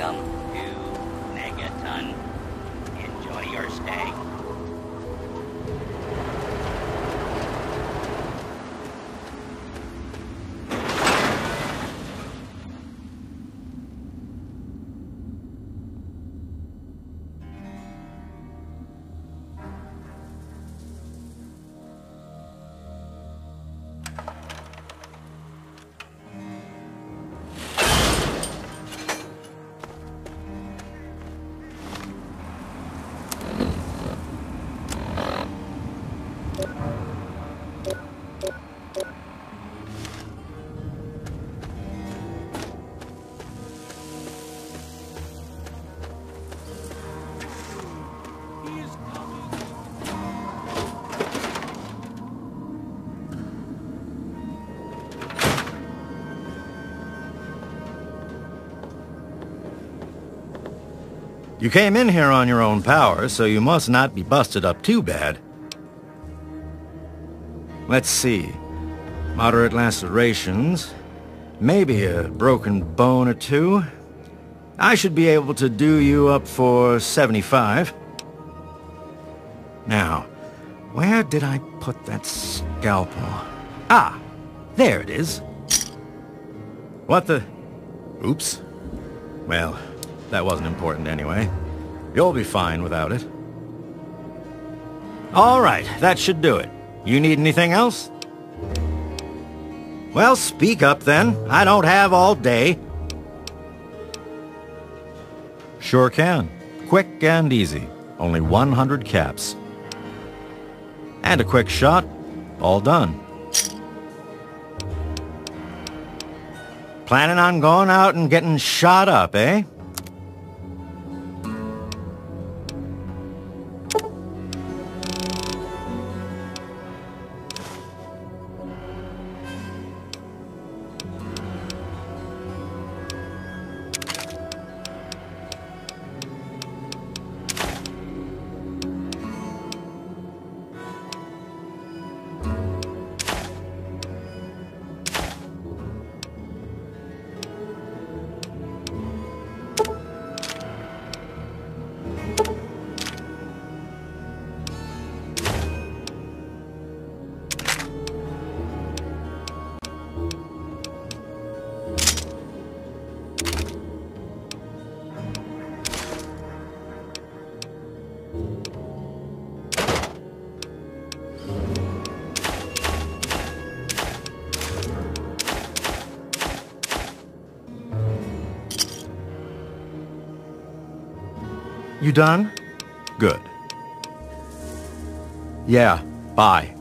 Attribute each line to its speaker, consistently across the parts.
Speaker 1: Welcome
Speaker 2: You came in here on your own power, so you must not be busted up too bad. Let's see. Moderate lacerations. Maybe a broken bone or two. I should be able to do you up for 75. Now, where did I put that scalpel? Ah, there it is. What the... Oops. Well, that wasn't important anyway. You'll be fine without it. All right, that should do it. You need anything else? Well, speak up then. I don't have all day. Sure can. Quick and easy. Only 100 caps. And a quick shot. All done. Planning on going out and getting shot up, eh? You done? Good. Yeah, bye.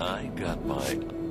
Speaker 3: I got my